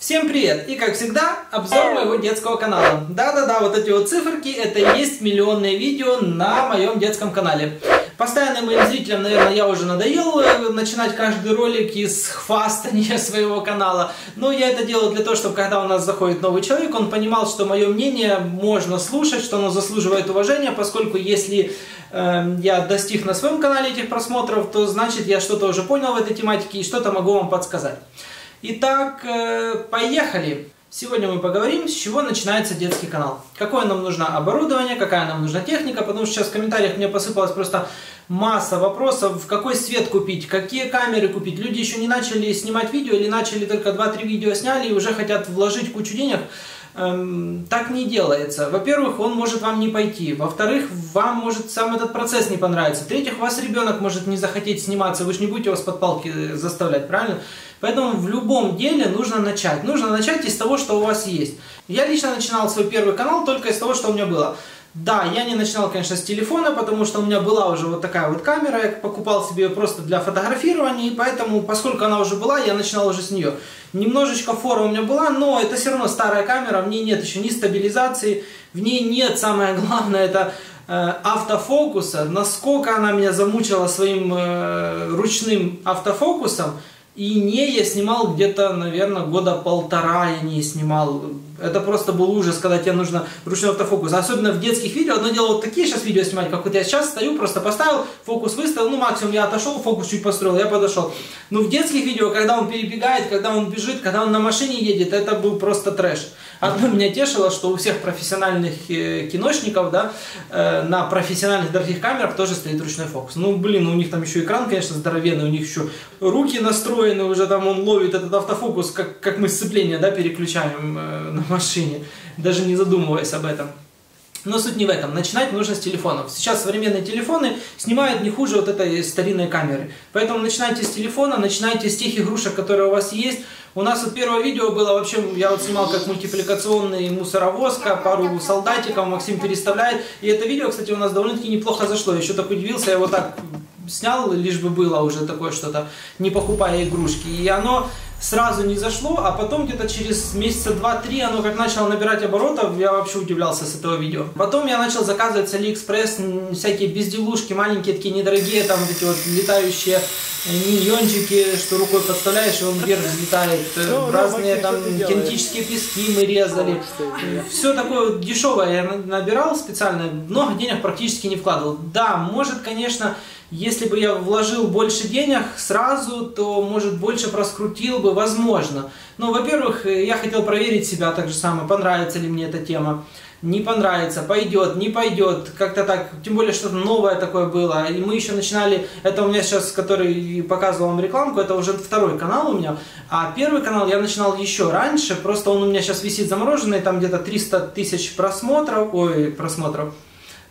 Всем привет! И как всегда, обзор моего детского канала. Да-да-да, вот эти вот циферки, это и есть миллионные видео на моем детском канале. Постоянным моим зрителям, наверное, я уже надоел э, начинать каждый ролик из хвастания своего канала. Но я это делаю для того, чтобы когда у нас заходит новый человек, он понимал, что мое мнение можно слушать, что оно заслуживает уважения, поскольку если э, я достиг на своем канале этих просмотров, то значит я что-то уже понял в этой тематике и что-то могу вам подсказать. Итак, э, поехали! Сегодня мы поговорим, с чего начинается детский канал. Какое нам нужно оборудование, какая нам нужна техника, потому что сейчас в комментариях мне посыпалась просто масса вопросов, какой свет купить, какие камеры купить. Люди еще не начали снимать видео или начали только 2-3 видео сняли и уже хотят вложить кучу денег. Эм, так не делается. Во-первых, он может вам не пойти. Во-вторых, вам может сам этот процесс не понравиться. В-третьих, у вас ребенок может не захотеть сниматься. Вы же не будете его с под палки заставлять, правильно? Поэтому в любом деле нужно начать. Нужно начать из того, что у вас есть. Я лично начинал свой первый канал только из того, что у меня было. Да, я не начинал, конечно, с телефона, потому что у меня была уже вот такая вот камера, я покупал себе просто для фотографирования, и поэтому, поскольку она уже была, я начинал уже с нее. Немножечко фора у меня была, но это все равно старая камера, в ней нет еще ни стабилизации, в ней нет, самое главное, это э, автофокуса. Насколько она меня замучила своим э, ручным автофокусом, и не я снимал где-то, наверное, года полтора я не снимал. Это просто был ужас, когда тебе нужно ручной автофокус. Особенно в детских видео. Одно дело вот такие сейчас видео снимать, как вот я сейчас стою, просто поставил, фокус выставил, ну максимум я отошел, фокус чуть построил, я подошел. Но в детских видео, когда он перебегает, когда он бежит, когда он на машине едет, это был просто трэш. Одно меня тешило, что у всех профессиональных э, киношников, да, э, на профессиональных дорогих камерах тоже стоит ручной фокус. Ну, блин, у них там еще экран, конечно, здоровенный, у них еще руки настроены, уже там он ловит этот автофокус, как, как мы сцепление, да, переключаем э, на машине, даже не задумываясь об этом. Но суть не в этом. Начинать нужно с телефонов. Сейчас современные телефоны снимают не хуже вот этой старинной камеры. Поэтому начинайте с телефона, начинайте с тех игрушек, которые у вас есть. У нас вот первое видео было вообще, я вот снимал как мультипликационный мусоровозка, пару солдатиков, Максим переставляет. И это видео, кстати, у нас довольно-таки неплохо зашло. Еще так удивился, я вот так снял, лишь бы было уже такое что-то, не покупая игрушки. И оно сразу не зашло, а потом где-то через месяца 2-3 оно как начало набирать оборотов, я вообще удивлялся с этого видео. Потом я начал заказывать с Алиэкспресс всякие безделушки, маленькие такие недорогие, там вот эти вот летающие э, миньончики, что рукой подставляешь, и он вверх взлетает. Э, ну, Разные там кинетические пески мы резали. Все такое дешевое я набирал специально, много денег практически не вкладывал. Да, может, конечно, если бы я вложил больше денег сразу, то, может, больше проскрутил бы, возможно. Но, во-первых, я хотел проверить себя так же самое, понравится ли мне эта тема. Не понравится, пойдет, не пойдет, как-то так, тем более что-то новое такое было. И мы еще начинали, это у меня сейчас, который показывал вам рекламку, это уже второй канал у меня. А первый канал я начинал еще раньше, просто он у меня сейчас висит замороженный, там где-то 300 тысяч просмотров, ой, просмотров,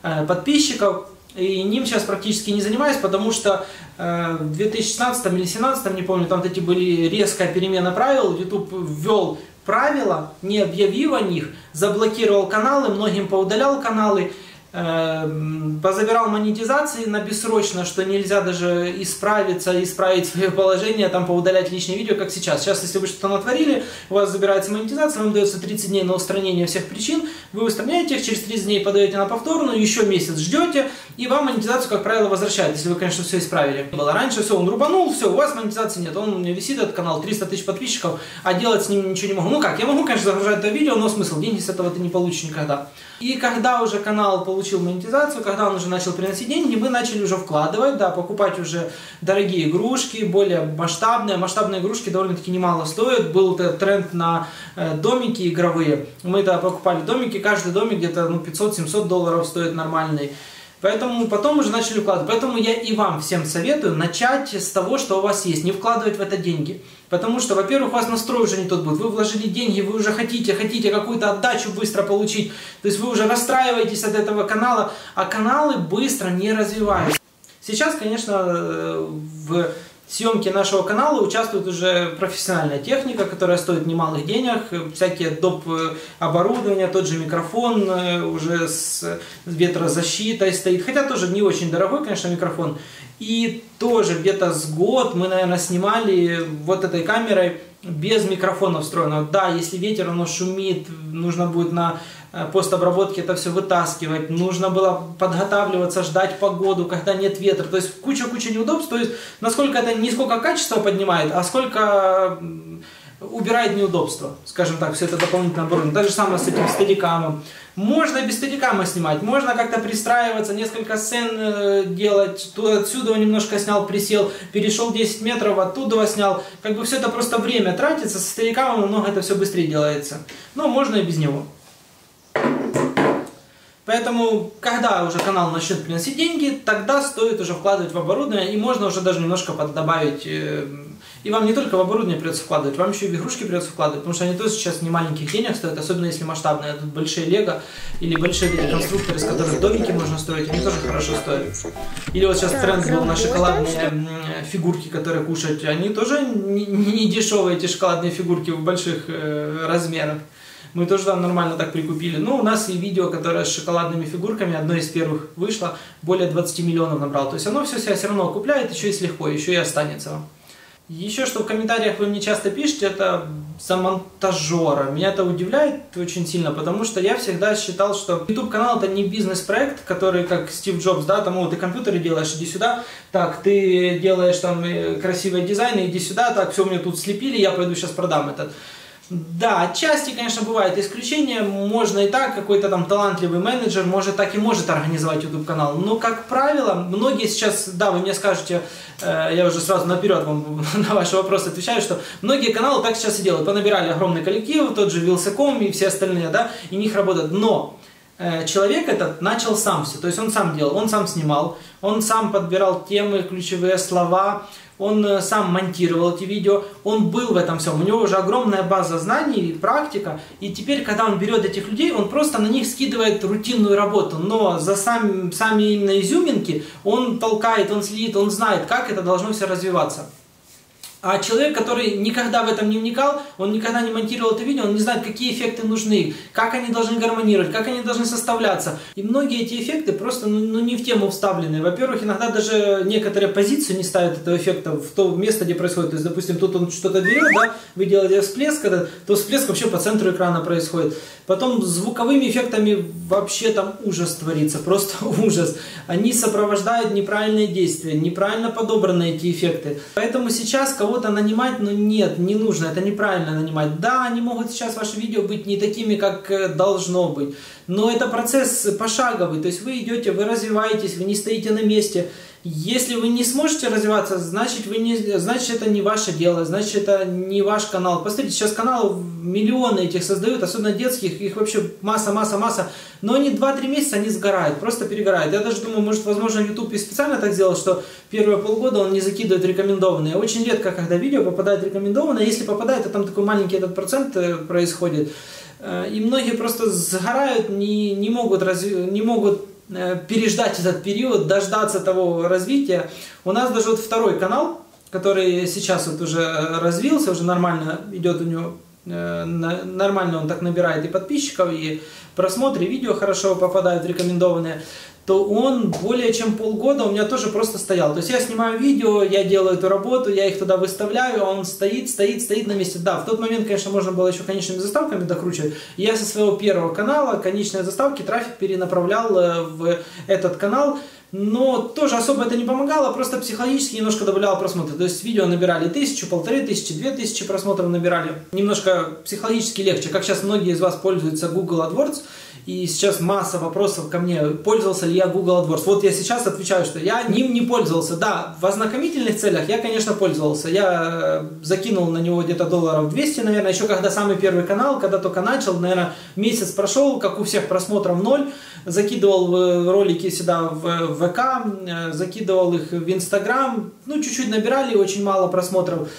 э, подписчиков. И ним сейчас практически не занимаюсь, потому что э, в 2016 или 2017, не помню, там эти были резкая перемена правил, YouTube ввел правила, не объявив о них, заблокировал каналы, многим поудалял каналы, Эм, позабирал монетизации на бессрочно, что нельзя даже исправиться, исправить свое положение, там поудалять лишние видео, как сейчас. Сейчас, если вы что-то натворили, у вас забирается монетизация, вам дается 30 дней на устранение всех причин, вы устраняете их, через 30 дней подаете на повторную, еще месяц ждете, и вам монетизацию, как правило, возвращают, если вы, конечно, все исправили. Было раньше, все, он рубанул, все, у вас монетизации нет, он у меня висит, этот канал, 300 тысяч подписчиков, а делать с ним ничего не могу. Ну как, я могу, конечно, загружать это видео, но смысл, деньги с этого ты не получишь никогда. И когда уже канал получил монетизацию, когда он уже начал приносить деньги, мы начали уже вкладывать, да, покупать уже дорогие игрушки, более масштабные. Масштабные игрушки довольно-таки немало стоят. Был тренд на э, домики игровые. Мы тогда покупали домики, каждый домик где-то ну, 500-700 долларов стоит нормальный. Поэтому потом уже начали вкладывать. Поэтому я и вам всем советую начать с того, что у вас есть, не вкладывать в это деньги. Потому что, во-первых, у вас настрой уже не тот будет. Вы вложили деньги, вы уже хотите, хотите какую-то отдачу быстро получить. То есть вы уже расстраиваетесь от этого канала, а каналы быстро не развиваются. Сейчас, конечно, э, в съемки нашего канала участвует уже профессиональная техника, которая стоит немалых денег, всякие доп. оборудование, тот же микрофон э, уже с ветрозащитой стоит, хотя тоже не очень дорогой, конечно, микрофон. И тоже где-то с год мы, наверное, снимали вот этой камерой без микрофона встроенного. Да, если ветер, оно шумит, нужно будет на э, постобработке это все вытаскивать, нужно было подготавливаться, ждать погоду, когда нет ветра, то есть куча-куча неудобств, то есть насколько это не сколько качество поднимает, а сколько убирает неудобства, скажем так, все это дополнительное оборудование. Так же самое с этим стадикамом. Можно без стадикама снимать, можно как-то пристраиваться, несколько сцен э, делать, туда, отсюда немножко снял, присел, перешел 10 метров, оттуда снял. Как бы все это просто время тратится, со стадикамом много это все быстрее делается. Но можно и без него. Поэтому, когда уже канал начнет приносить деньги, тогда стоит уже вкладывать в оборудование, и можно уже даже немножко добавить э, и вам не только в оборудование придется вкладывать, вам еще и в игрушки придется вкладывать, потому что они тоже сейчас не маленьких денег стоят, особенно если масштабные. Тут большие лего или большие конструкторы, из которых домики можно строить, они тоже хорошо стоят. Или вот сейчас тренд был на шоколадные фигурки, которые кушать, они тоже не, не дешевые, эти шоколадные фигурки в больших э, размерах. Мы тоже там нормально так прикупили. Ну, у нас и видео, которое с шоколадными фигурками, одно из первых вышло, более 20 миллионов набрал. То есть оно все себя все равно окупляет, еще и легко, еще и останется. Еще что в комментариях вы мне часто пишете, это за монтажера. Меня это удивляет очень сильно, потому что я всегда считал, что YouTube канал это не бизнес-проект, который как Стив Джобс, да, там, вот ты компьютеры делаешь, иди сюда, так, ты делаешь там э, красивые дизайны, иди сюда, так, все, мне тут слепили, я пойду сейчас продам этот. Да, отчасти, конечно, бывает исключения. Можно и так, какой-то там талантливый менеджер может так и может организовать YouTube канал. Но, как правило, многие сейчас, да, вы мне скажете, э, я уже сразу наперед вам на ваши вопросы отвечаю, что многие каналы так сейчас и делают. Понабирали огромный коллектив, тот же Вилсаком и все остальные, да, и них работает. Но э, человек этот начал сам все, то есть он сам делал, он сам снимал, он сам подбирал темы, ключевые слова, он э, сам монтировал эти видео, он был в этом всем, у него уже огромная база знаний, практика, и теперь, когда он берет этих людей, он просто на них скидывает рутинную работу, но за сами, сами именно изюминки он толкает, он следит, он знает, как это должно все развиваться. А человек, который никогда в этом не вникал, он никогда не монтировал это видео, он не знает, какие эффекты нужны, как они должны гармонировать, как они должны составляться. И многие эти эффекты просто ну, ну не в тему вставлены. Во-первых, иногда даже некоторые позиции не ставят этого эффекта в то место, где происходит. То есть, допустим, тут он что-то берет, да, вы делаете всплеск, то всплеск вообще по центру экрана происходит. Потом звуковыми эффектами вообще там ужас творится, просто ужас. Они сопровождают неправильные действия, неправильно подобраны эти эффекты. Поэтому сейчас кого-то нанимать, ну нет, не нужно, это неправильно нанимать. Да, они могут сейчас ваши видео быть не такими, как э, должно быть, но это процесс пошаговый, то есть вы идете, вы развиваетесь, вы не стоите на месте. Если вы не сможете развиваться, значит, вы не, значит это не ваше дело, значит это не ваш канал. Посмотрите, сейчас каналов миллионы этих создают, особенно детских, их вообще масса, масса, масса. Но они 2-3 месяца, они сгорают, просто перегорают. Я даже думаю, может, возможно, YouTube и специально так сделал, что первые полгода он не закидывает рекомендованные. Очень редко, когда видео попадает рекомендованное, если попадает, то там такой маленький этот процент э, происходит. Э, и многие просто сгорают, не, не могут, разви... не могут переждать этот период, дождаться того развития. У нас даже вот второй канал, который сейчас вот уже развился, уже нормально идет у него, э, нормально он так набирает и подписчиков, и просмотры, видео хорошо попадают рекомендованные то он более чем полгода у меня тоже просто стоял. То есть я снимаю видео, я делаю эту работу, я их туда выставляю, а он стоит, стоит, стоит на месте. Да, в тот момент, конечно, можно было еще конечными заставками докручивать. Я со своего первого канала конечные заставки, трафик перенаправлял э, в этот канал. Но тоже особо это не помогало, просто психологически немножко добавляло просмотры. То есть видео набирали тысячу, полторы тысячи, две тысячи просмотров набирали. Немножко психологически легче. Как сейчас многие из вас пользуются Google AdWords, и сейчас масса вопросов ко мне, пользовался ли я Google AdWords. Вот я сейчас отвечаю, что я ним не пользовался. Да, в ознакомительных целях я, конечно, пользовался. Я э, закинул на него где-то долларов 200, наверное, еще когда самый первый канал, когда только начал, наверное, месяц прошел, как у всех просмотров ноль. Закидывал э, ролики сюда в ВК, э, закидывал их в Инстаграм. Ну, чуть-чуть набирали, очень мало просмотров.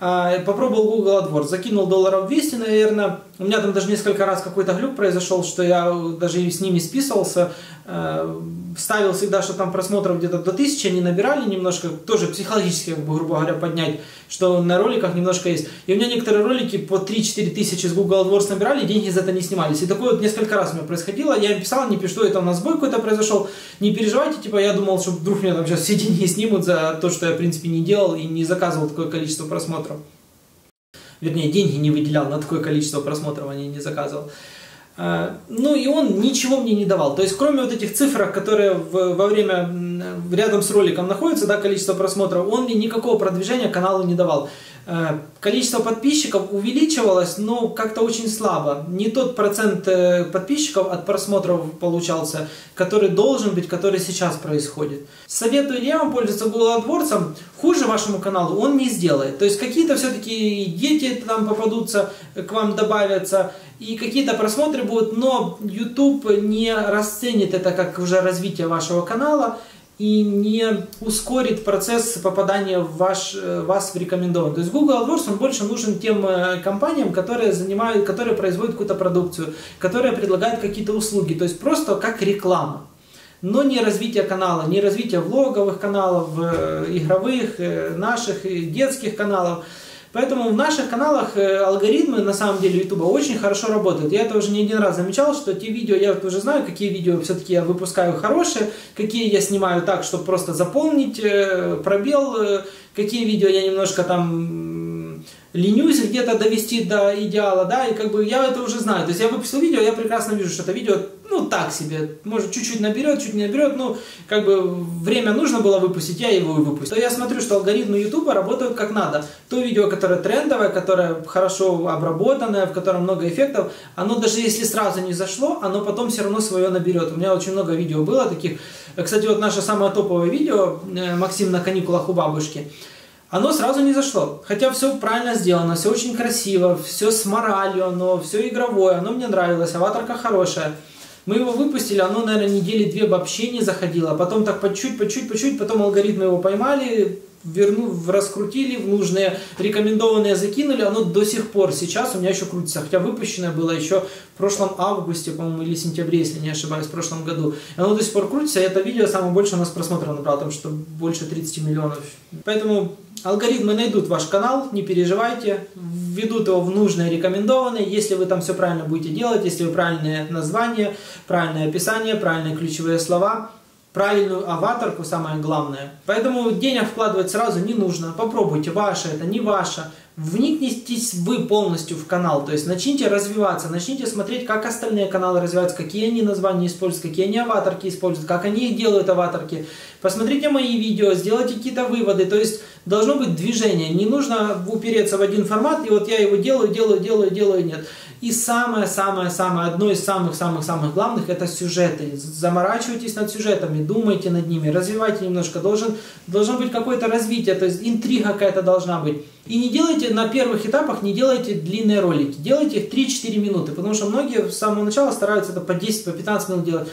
А, попробовал Google AdWords, закинул долларов 200, наверное. У меня там даже несколько раз какой-то глюк произошел, что я даже с ними списывался. Э, ставил всегда, что там просмотров где-то до 1000, они набирали немножко, тоже психологически, как бы, грубо говоря, поднять, что на роликах немножко есть. И у меня некоторые ролики по 3-4 тысячи с Google AdWords набирали, деньги за это не снимались. И такое вот несколько раз у меня происходило. Я им писал, не пишу, это у нас сбой какой-то произошел. Не переживайте, типа, я думал, что вдруг меня там сейчас все деньги снимут за то, что я, в принципе, не делал и не заказывал такое количество просмотров. Вернее, деньги не выделял на такое количество просмотров, они не заказывал. Э, ну и он ничего мне не давал. То есть, кроме вот этих цифр, которые в, во время рядом с роликом находятся, да, количество просмотров, он мне никакого продвижения каналу не давал. Э, количество подписчиков увеличивалось, но как-то очень слабо. Не тот процент э, подписчиков от просмотров получался, который должен быть, который сейчас происходит. Советую ли я вам пользоваться Google AdWords, хуже вашему каналу он не сделает. То есть какие-то все-таки дети там попадутся, к вам добавятся, и какие-то просмотры будут, но YouTube не расценит это как уже развитие вашего канала, и не ускорит процесс попадания в ваш, э, вас в рекомендованный. То есть Google AdWords он больше нужен тем э, компаниям, которые занимают, которые производят какую-то продукцию, которые предлагают какие-то услуги. То есть просто как реклама. Но не развитие канала, не развитие влоговых каналов, э, игровых, наших, детских каналов. Поэтому в наших каналах э, алгоритмы на самом деле YouTube очень хорошо работают. Я это уже не один раз замечал, что те видео, я уже знаю, какие видео все-таки я выпускаю хорошие, какие я снимаю так, чтобы просто заполнить э, пробел, э, какие видео я немножко там ленюсь где-то довести до идеала, да, и как бы я это уже знаю. То есть я выпустил видео, я прекрасно вижу, что это видео ну, так себе, может, чуть-чуть наберет, чуть не наберет, ну, как бы время нужно было выпустить, я его и выпустил. То я смотрю, что алгоритмы YouTube работают как надо. То видео, которое трендовое, которое хорошо обработанное, в котором много эффектов, оно даже если сразу не зашло, оно потом все равно свое наберет. У меня очень много видео было таких. Кстати, вот наше самое топовое видео, э, Максим на каникулах у бабушки, оно сразу не зашло. Хотя все правильно сделано, все очень красиво, все с моралью, оно все игровое, оно мне нравилось, аватарка хорошая. Мы его выпустили, оно, наверное, недели две вообще не заходило. Потом так по чуть, по чуть, по чуть, потом алгоритмы его поймали, верну, раскрутили, в нужные рекомендованные закинули, оно до сих пор сейчас у меня еще крутится, хотя выпущенное было еще в прошлом августе, по-моему, или сентябре, если не ошибаюсь, в прошлом году. Оно до сих пор крутится, и это видео самое больше у нас просмотров набрало, там что больше 30 миллионов. Поэтому алгоритмы найдут ваш канал, не переживайте, введут его в нужные рекомендованные, если вы там все правильно будете делать, если вы правильное название, правильное описание, правильные ключевые слова, правильную аватарку, самое главное. Поэтому денег вкладывать сразу не нужно. Попробуйте, ваше это, не ваше. Вникнитесь вы полностью в канал, то есть начните развиваться, начните смотреть, как остальные каналы развиваются, какие они названия используют, какие они аватарки используют, как они их делают аватарки. Посмотрите мои видео, сделайте какие-то выводы, то есть должно быть движение, не нужно упереться в один формат, и вот я его делаю, делаю, делаю, делаю, нет. И самое-самое-самое, одно из самых-самых-самых главных, это сюжеты. Заморачивайтесь над сюжетами, думайте над ними, развивайте немножко. Должен, должно быть какое-то развитие, то есть интрига какая-то должна быть. И не делайте на первых этапах, не делайте длинные ролики. Делайте их 3-4 минуты, потому что многие с самого начала стараются это по 10-15 по минут делать.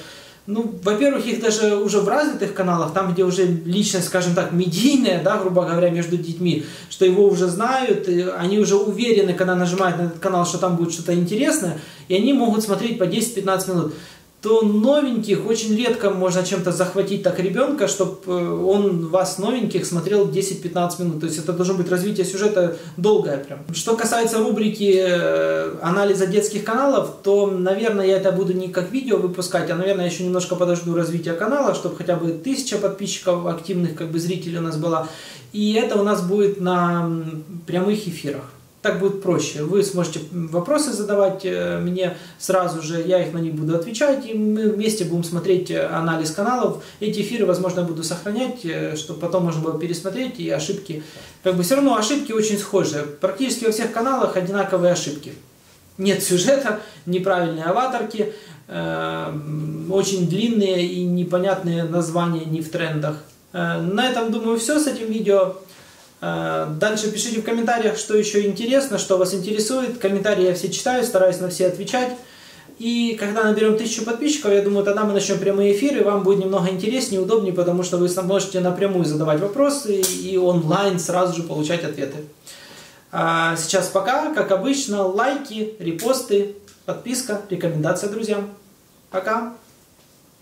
Ну, во-первых, их даже уже в развитых каналах, там, где уже личность, скажем так, медийная, да, грубо говоря, между детьми, что его уже знают, они уже уверены, когда нажимают на этот канал, что там будет что-то интересное, и они могут смотреть по 10-15 минут то новеньких очень редко можно чем-то захватить так ребенка, чтобы э, он вас новеньких смотрел 10-15 минут. То есть это должно быть развитие сюжета долгое прям. Что касается рубрики э, анализа детских каналов, то, наверное, я это буду не как видео выпускать, а, наверное, еще немножко подожду развития канала, чтобы хотя бы тысяча подписчиков активных как бы зрителей у нас была. И это у нас будет на прямых эфирах так будет проще. Вы сможете вопросы задавать э, мне сразу же, я их на них буду отвечать, и мы вместе будем смотреть э, анализ каналов. Эти эфиры, возможно, буду сохранять, э, чтобы потом можно было пересмотреть, и ошибки. Как бы все равно ошибки очень схожи. Практически во всех каналах одинаковые ошибки. Нет сюжета, неправильные аватарки, очень длинные и непонятные названия не в трендах. На этом, думаю, все с этим видео. Э, дальше пишите в комментариях, что еще интересно, что вас интересует. Комментарии я все читаю, стараюсь на все отвечать. И когда наберем тысячу подписчиков, я думаю, тогда мы начнем прямые эфиры, вам будет немного интереснее, удобнее, потому что вы сможете напрямую задавать вопросы и онлайн сразу же получать ответы. А сейчас пока, как обычно, лайки, репосты, подписка, рекомендация друзьям. Пока!